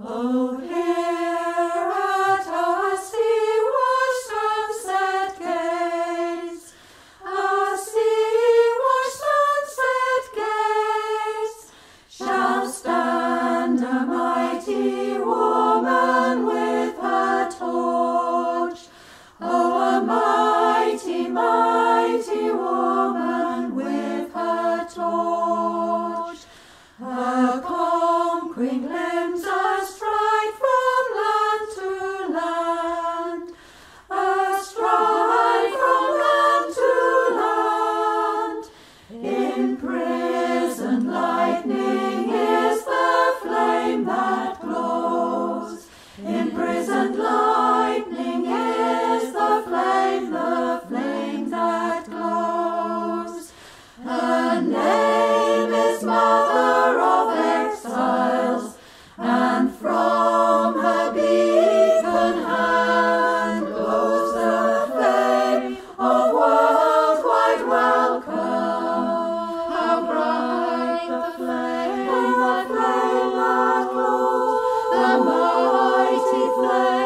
Oh, mighty